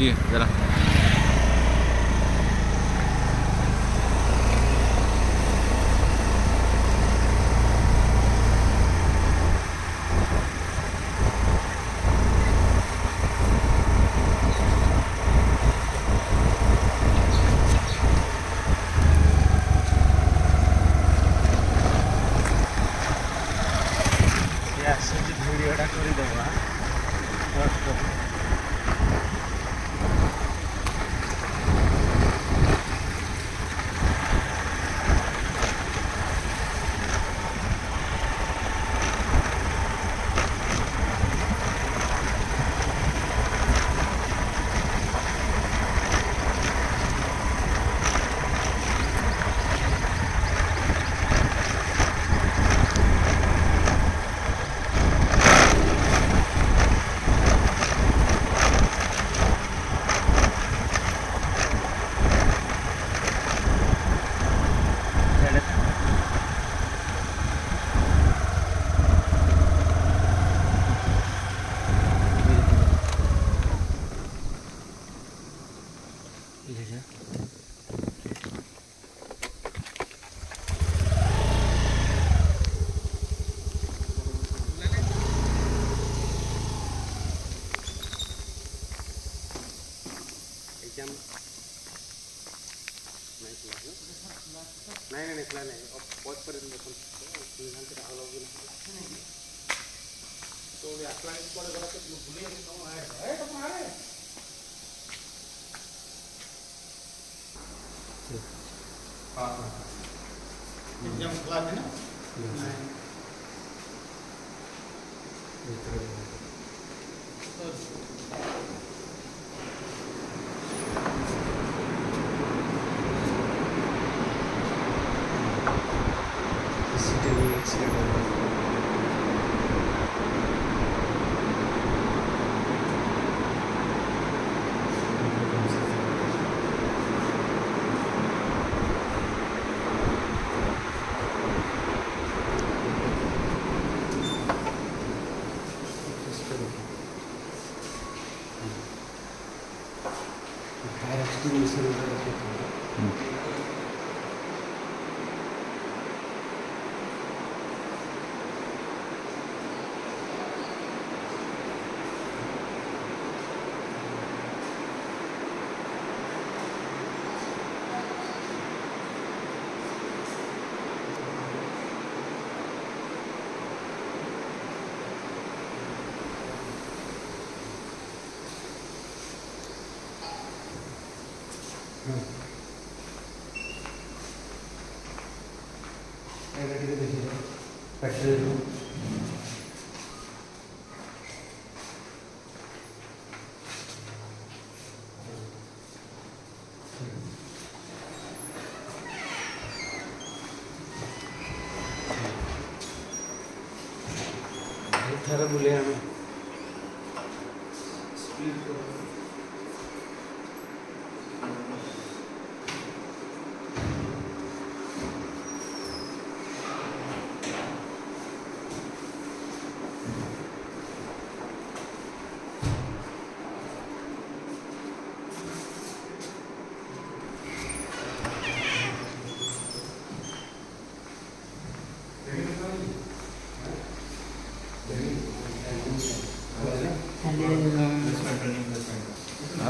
예, 대 단. Exam class है ना? तो factorial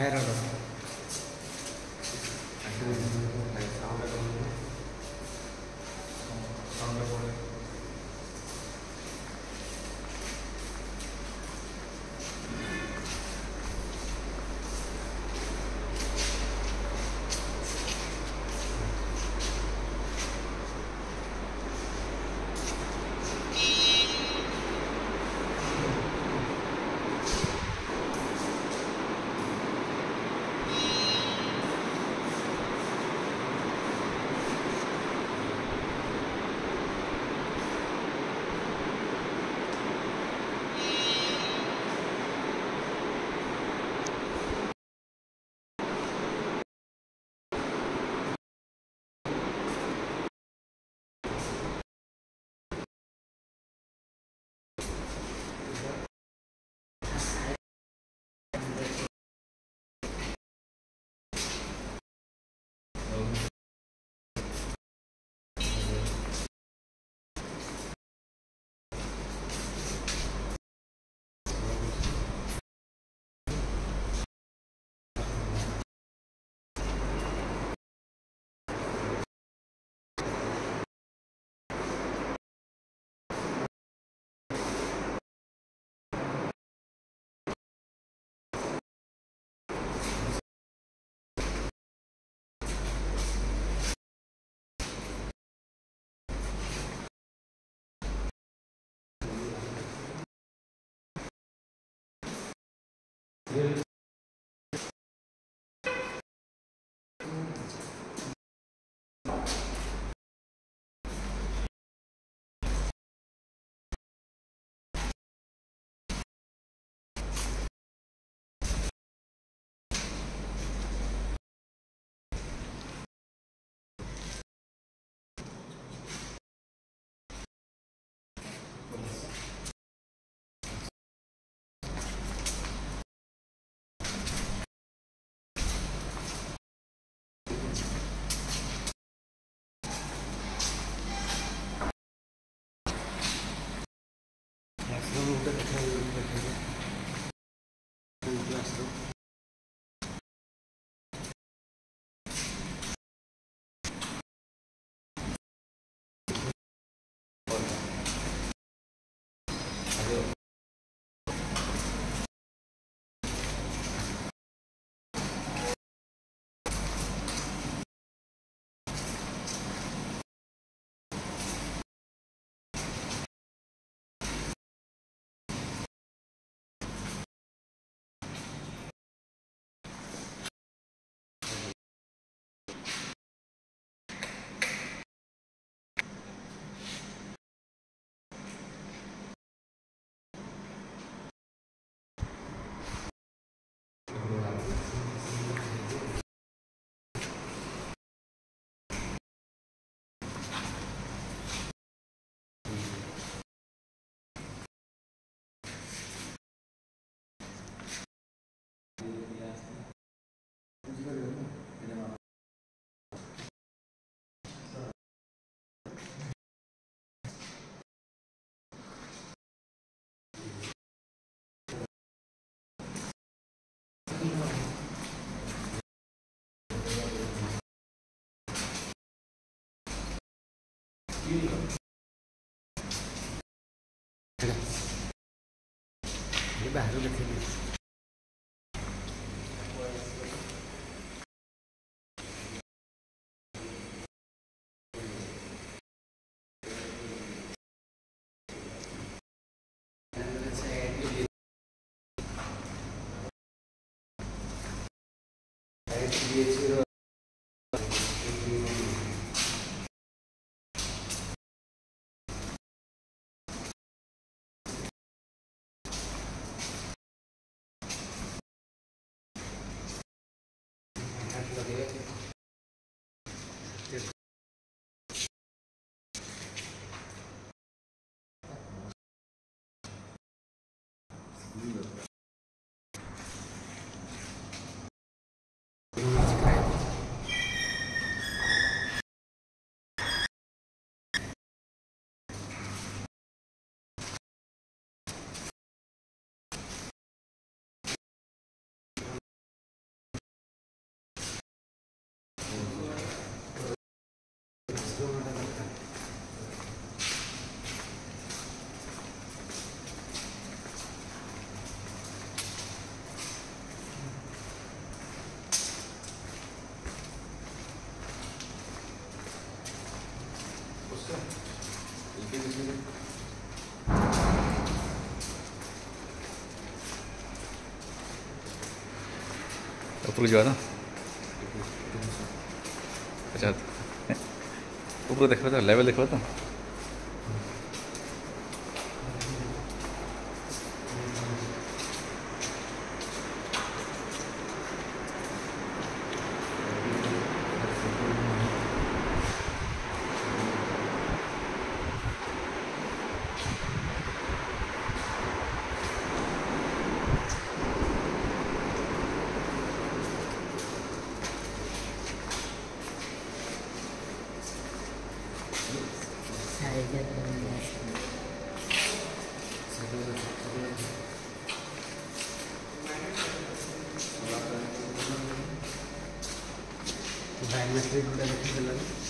I don't know. Here 这个，你把这。ऊपर जो है ना अच्छा ऊपर देखो तो लेवल देखो तो ତ ବାୟୋମେଟ୍ରିକ୍ ଗୋଟେ ଦେଖିଦେଲାନି ये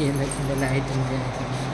kira lain dia. फिजिक्सला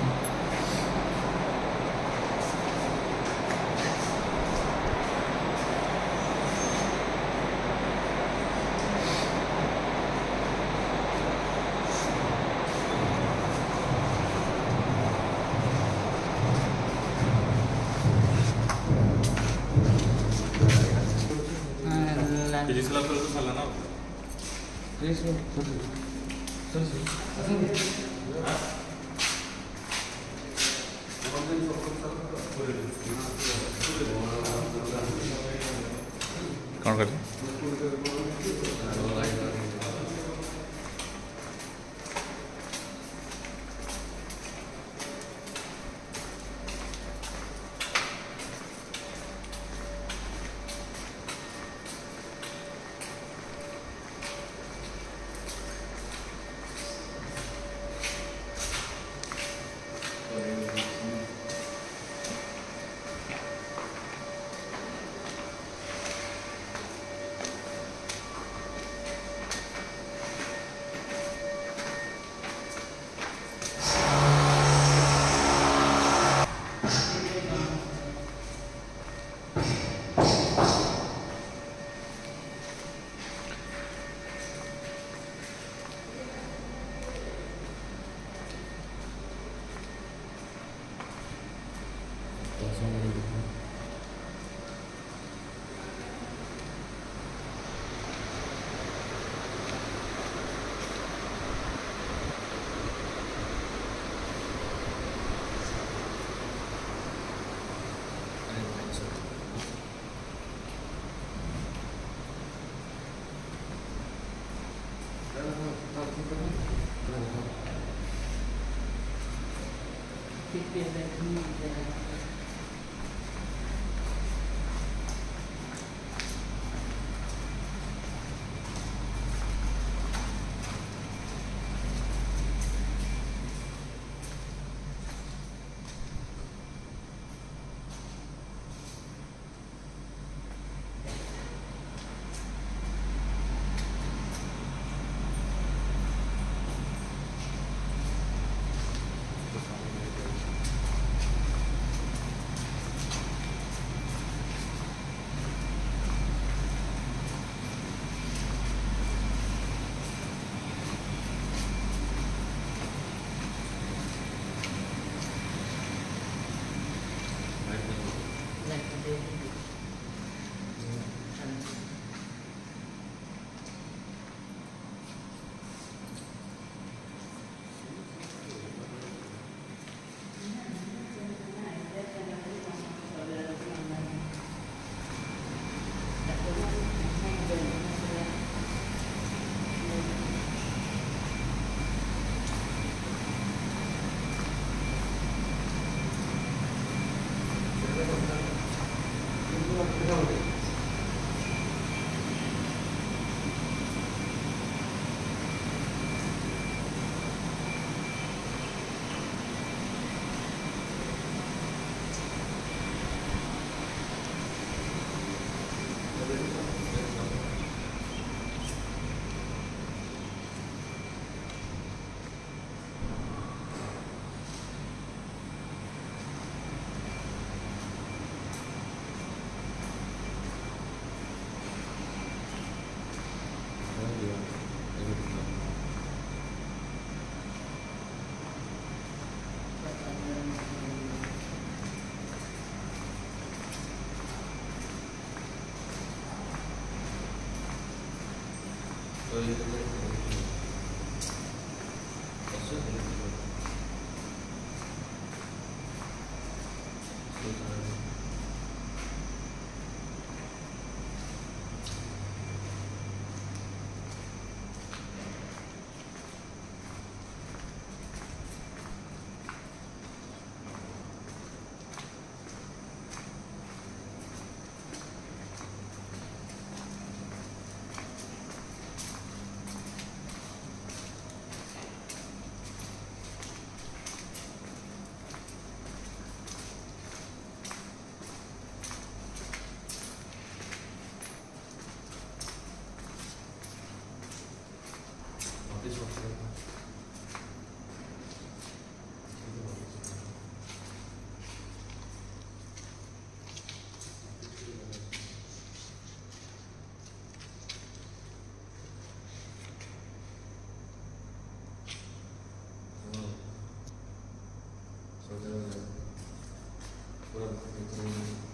agora, porque eu tenho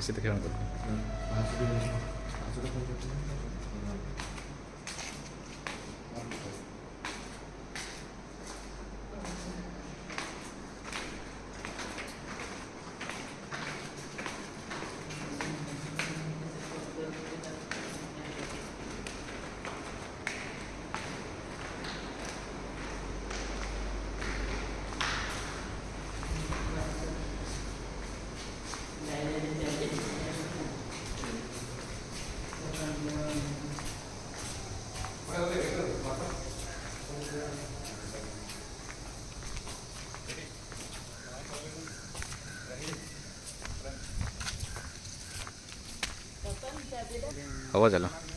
してた。キャラなん。だろうね。ଚାଲ ଖାଇକି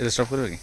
এটা স্টপ করবে কি